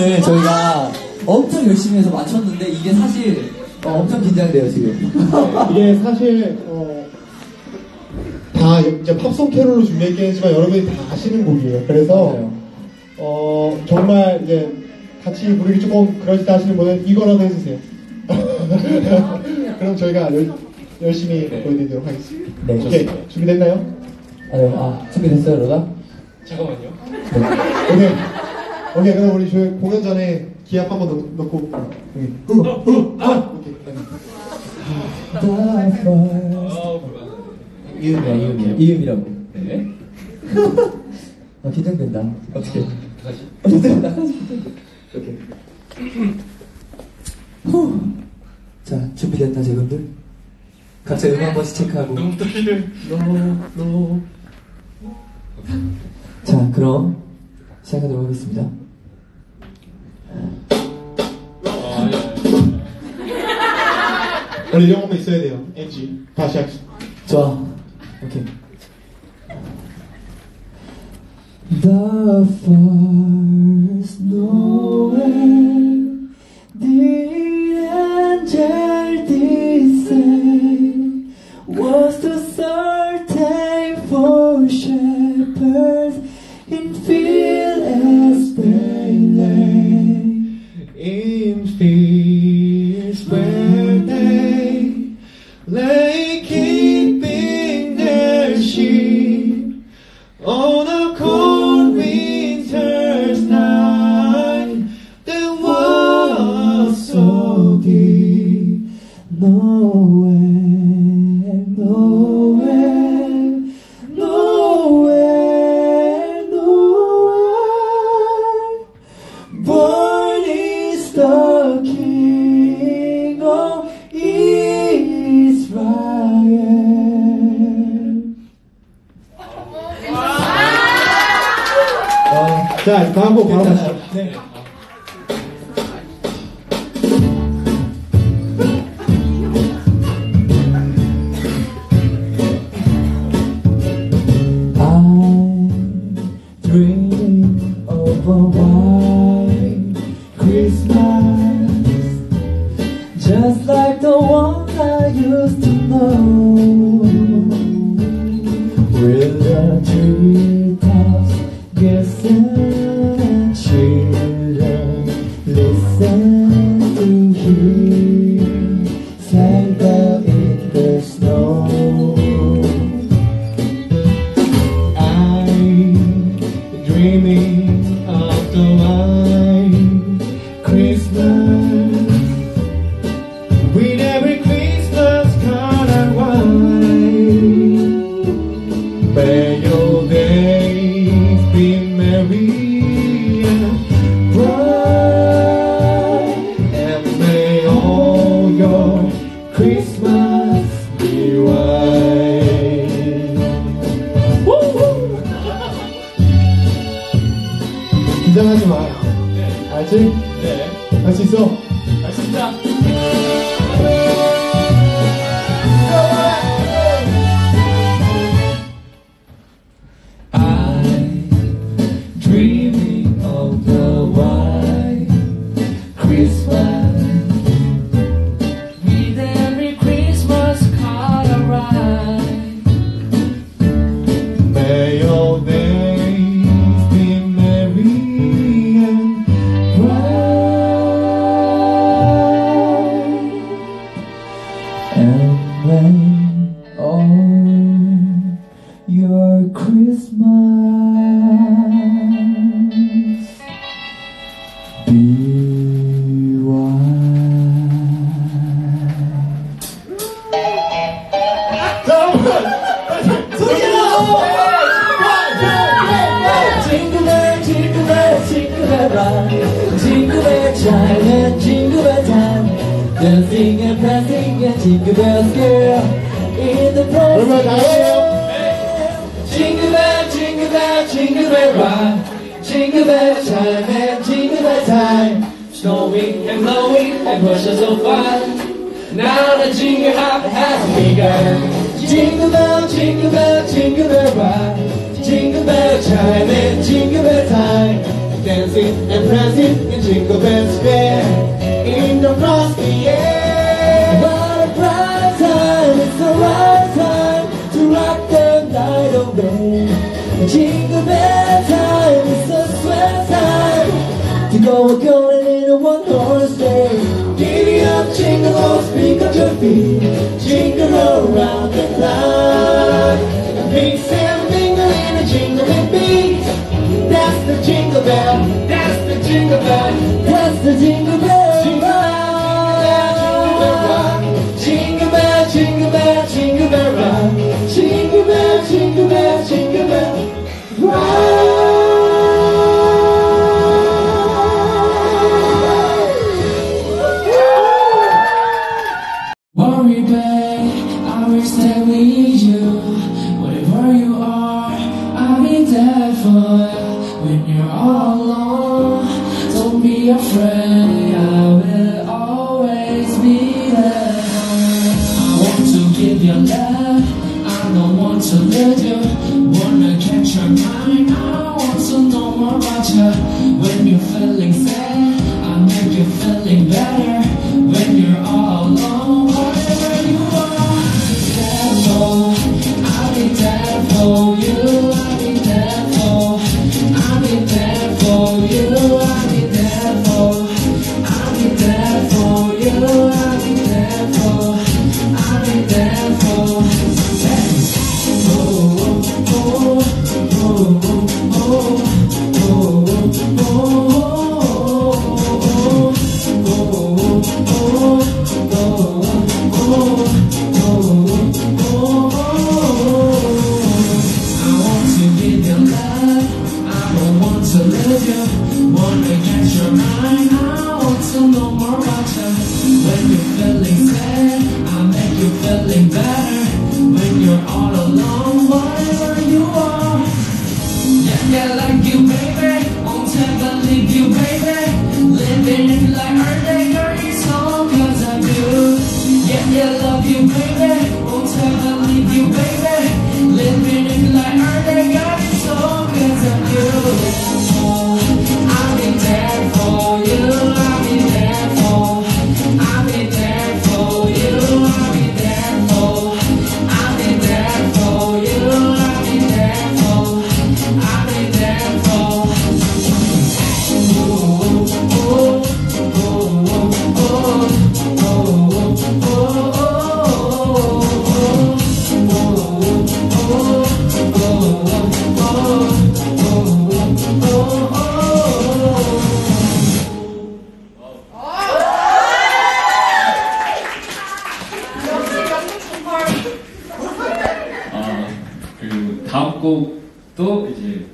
오늘 저희가 엄청 열심히 해서 맞췄는데 이게 사실 어, 엄청 긴장돼요 지금. 이게 사실 어, 다 이제 팝송 캐롤로 준비했긴 했지만 여러분이 다 아시는 곡이에요. 그래서 맞아요. 어, 정말 이제 같이 부르기 조금 그러시다 하시는 분은 이거라도 해주세요. 그럼 저희가 열, 열심히 보여드리도록 하겠습니다. 네, 오케이 준비됐나요? 아, 네. 아 준비됐어요, 로다? 잠깐만요. 오케이. 오케이 그럼 우리 저희 공연 전에 기합 한번 넣- 넣고 여기 후, 후, 아! 오케이. 아. 이음이야, 이음이야. 이음이라고. 네. 아, 긴장된다. 어떻게? 다시. 어떻게 나가지? 오케이. 후. 자, 준비됐나, 제분들? 각자 음한 번씩 체크하고. 너무 떨리네. 너무, 너무. 자, 그럼 시작하도록 하겠습니다. 원래 이런 것만 있어야 돼요. NG. 다시 합시다. 좋아. 오케이. The first Noel, the angel did say, was the certain for shepherds 자, 다음 곡 바로 가시죠. 네. Dreaming Jingle bell chime jingle bell time Dancing and prancing and jingle bells girl In the present Jingle bell, jingle bell, jingle bell ride Jingle bell time, and jingle bell time Snowing and blowing and bushes of fun Now the jingle hop has begun. Jingle bell, jingle bell, jingle bell rock. Jingle bell chime and jingle bell time. Dancing and prancing in Jingle Bell Square in the frosty air. What a bright time, it's the right time to rock the night away. Jingle bell time, it's the swell time to go a going in a one horse sleigh. Giddy up, jingle all, speak up your feet, jingle around the clock. Mix and mingle in a jingling beat. That's the jingle bell, that's the jingle bell, that's the jingle bell. All alone, don't be afraid. 다음 곡도 이제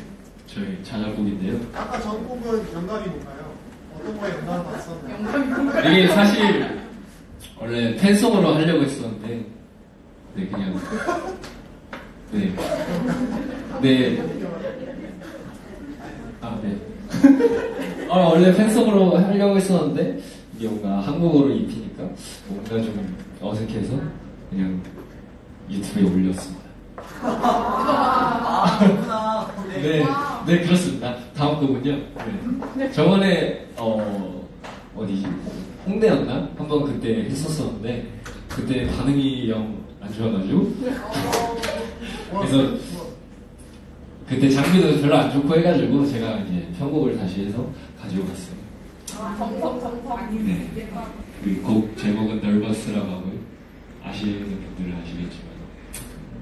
저희 자작곡인데요. 아까 전 곡은 영감이 뭔가요? 어떤 거에 영감을 받았었나요? 이게 사실 원래 팬송으로 하려고 했었는데, 네, 그냥. 네. 네. 아, 네. 아, 원래 팬송으로 하려고 했었는데, 이게 뭔가 한국어로 입히니까 뭔가 좀 어색해서 그냥 유튜브에 올렸습니다. 네, 네 그렇습니다. 다음 곡은요. 네. 저번에 어 어디지 홍대였나 한번 그때 했었었는데 그때 반응이 영 안 좋아가지고 그래서 그때 장비도 별로 안 좋고 해가지고 제가 이제 편곡을 다시 해서 가지고 갔어요. 네. 그곡 제목은 nervous라고 하고요. 아시는 분들은 아시겠지만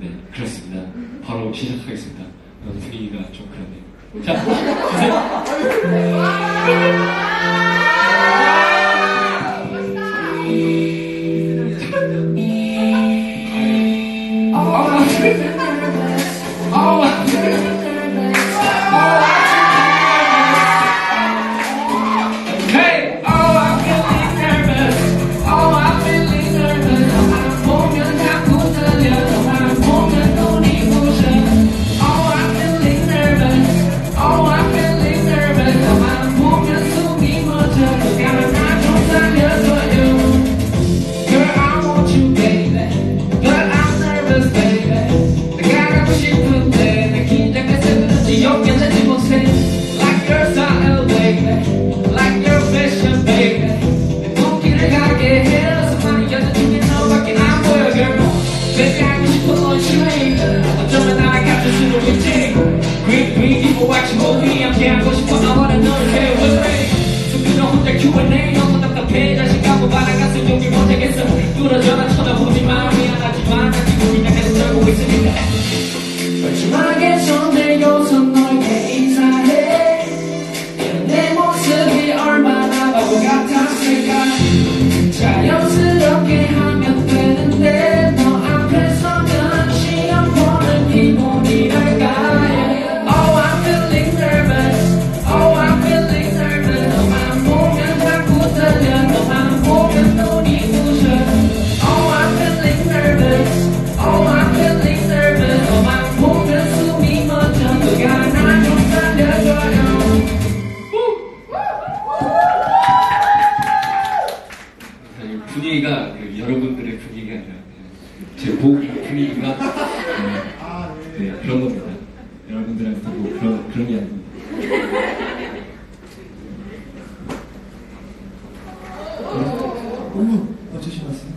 네 그렇습니다. 바로 시작하겠습니다. 어, 분위기가 좀 그렇네요. 자, Hey, 나에서 떨고 있으니까 멀쩡하게 손 곡 분위기가 네, 네, 그런 겁니다. 여러분들한테 뭐 그런 그런 게 아닙니다. 어머, 어, 조심하세요.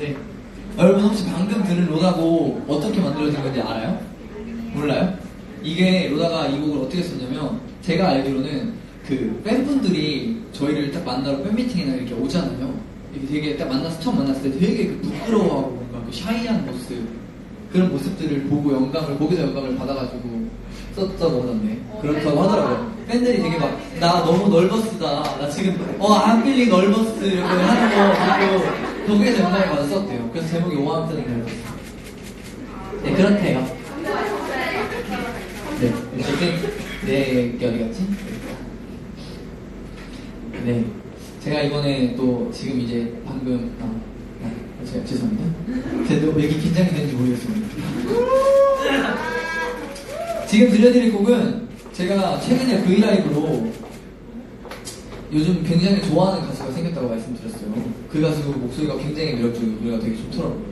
네. 여러분 혹시 방금 들은 로다고 어떻게 만들어진 건지 알아요? 몰라요? 이게 로다가 이 곡을 어떻게 썼냐면 제가 알기로는 그 팬분들이 저희를 딱 만나러 팬미팅이나 이렇게 오잖아요. 이게 되게 딱 만나서 처음 만났을 때 되게 그 부끄러워하고 뭔가 그 샤이한 모습 그런 모습들을 보고 영감을 거기서 영감을 받아가지고 썼다고 하던데 그렇다고 하더라고요. 팬들이 되게 막 나 너무 널버스다. 나 지금 어 안필링 널버스 이렇게 하는 거 보고 거기에서 영감을 받아 썼대요. 그래서 제목이 오함필링 널버스. 네 그렇대요. 네 어쨌든 네 이게 어디 갔지? 네 제가 이번에 또 지금 이제 방금 아, 아 제가 죄송합니다. 제가 왜 이렇게 긴장이 되는지 모르겠습니다. 지금 들려드릴 곡은 제가 최근에 브이라이브로 요즘 굉장히 좋아하는 가수가 생겼다고 말씀드렸어요. 그 가수 목소리가 굉장히 매력적이고 노래가 되게 좋더라고요.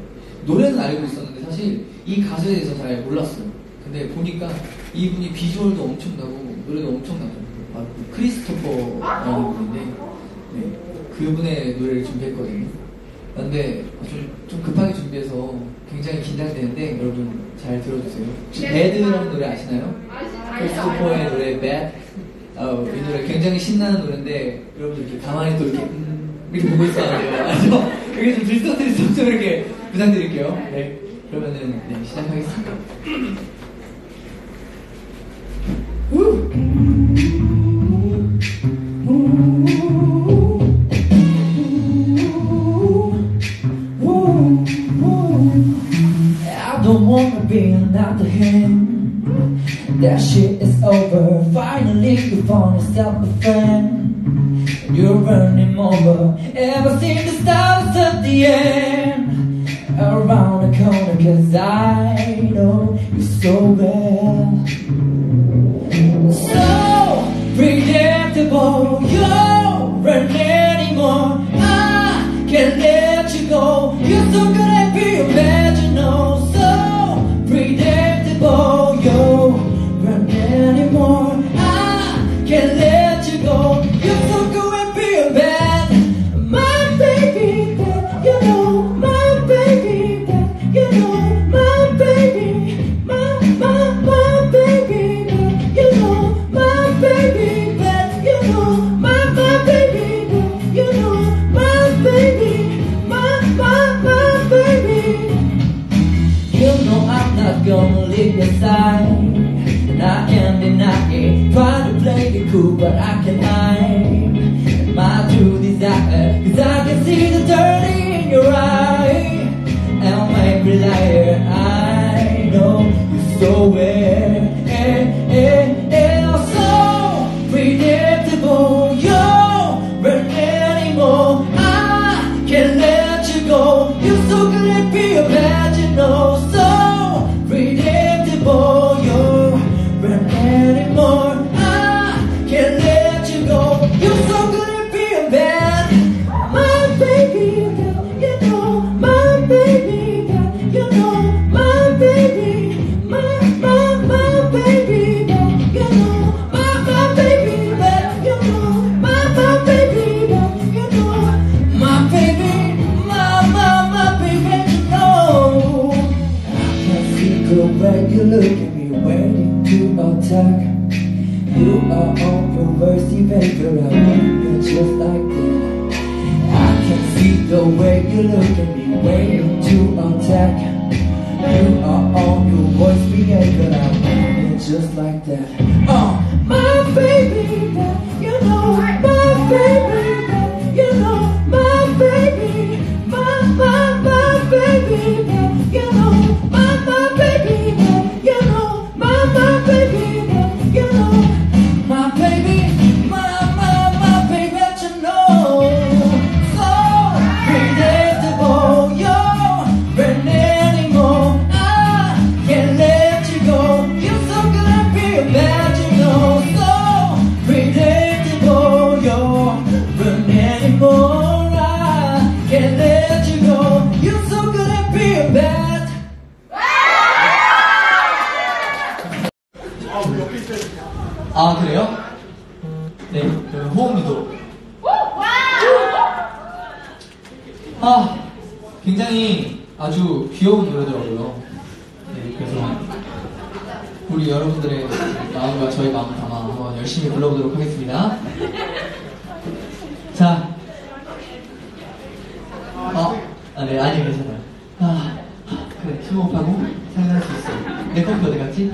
노래는 알고 있었는데 사실 이 가수에 대해서 잘 몰랐어요. 근데 보니까 이분이 비주얼도 엄청나고 노래도 엄청나죠. 아, 그 크리스토퍼라는 분인데 네, 그분의 노래를 준비했거든요. 근데 좀, 좀 급하게 준비해서 굉장히 긴장되는데 여러분 잘 들어주세요. 혹시 배드라는 노래 아시나요? 크리스토퍼의 노래 Bad. 어, 이 노래 굉장히 신나는 노래인데 여러분들 이렇게 가만히 또 이렇게 음, 이렇게 보고 있어야 돼요. 아죠? 여기 좀 들썩들썩 좀 이렇게 부탁드릴게요. 네. 그러면은 네, 시작하겠습니다. I be another him. That shit is over. Finally, you found yourself a friend. You're running over. Ever since the stars at the end. Around the corner, cause I know you so well. Gonna leave your side. And I can't deny it Try to play it cool but I can't hide. My true desire Cause I can see the dirty in your eye. And maybe liar 아, 굉장히 아주 귀여운 노래더라고요. 네, 그래서 우리 여러분들의 마음과 저희 마음을 담아 한번 열심히 불러보도록 하겠습니다. 자, 어, 아, 네, 아니, 괜찮아요. 아, 아, 그래, 수목하고 살아날 수 있어요. 내 컴퓨터 어디 갔지?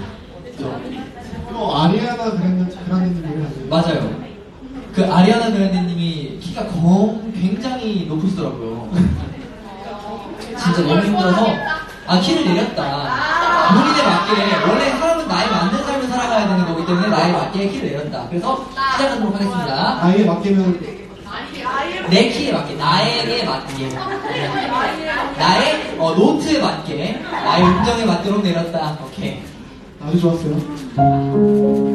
힘들더라고요. 진짜 너무 힘들어서 아 키를 내렸다. 본인에 맞게 원래 사람은 나이 맞는 삶을 살아가야 되는 거기 때문에 나이 맞게 키를 내렸다. 그래서 시작하도록 하겠습니다. 나이에 맞게면 내 키에 맞게 나에게 맞게 네. 나의 어, 노트에 맞게 나의 운정에 맞도록 내렸다. 오케이. 아주 좋았어요.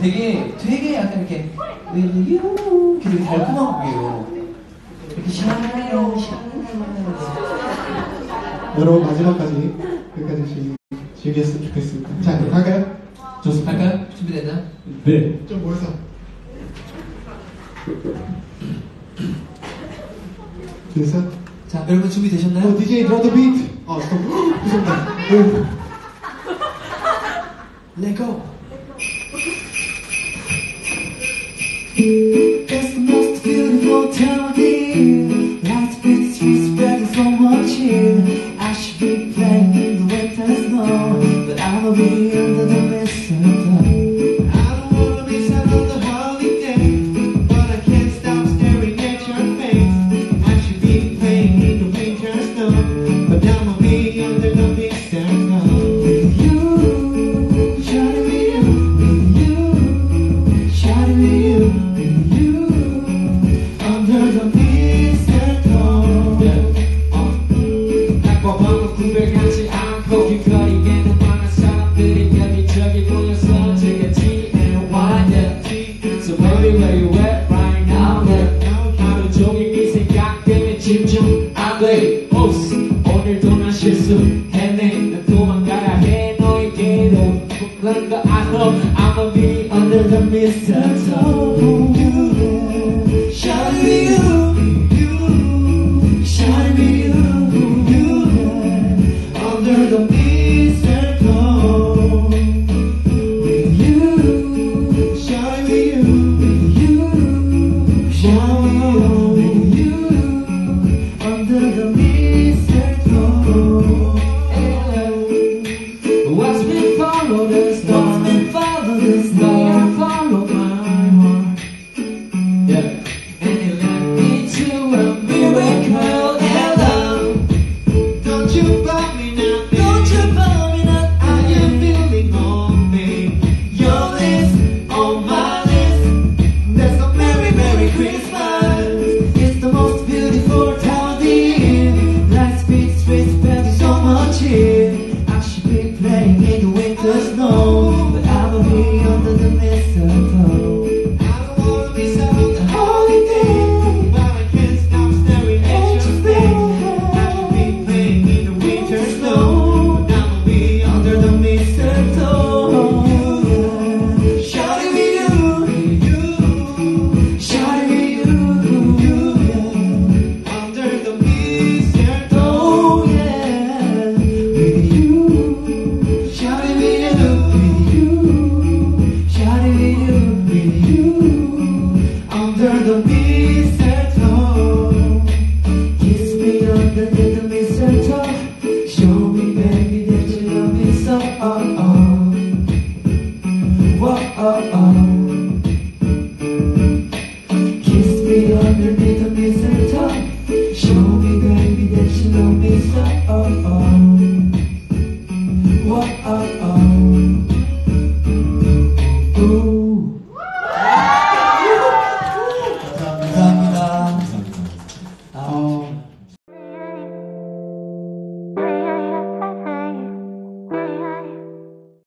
되게 되게 약간 이렇게 Will 되게 달콤한 곡이에요. 이렇게 샤라요 샤라요. 여러분 마지막까지 끝까지 즐겼으면 좋겠습니다. 자 그럼 할까요? 좋습니다. 할까요? 준비됐나? 네. 좀 멀어서. 됐어? 자 여러분 준비되셨나요? 어, DJ 드럼 더 비트. 아, 죄송합니다. Let. It's the most beautiful time of the year. Lights, spreading so much here. I should be playing in the winter snow, but I'll be under the mistletoe. I'ma be under the mistletoe Shawty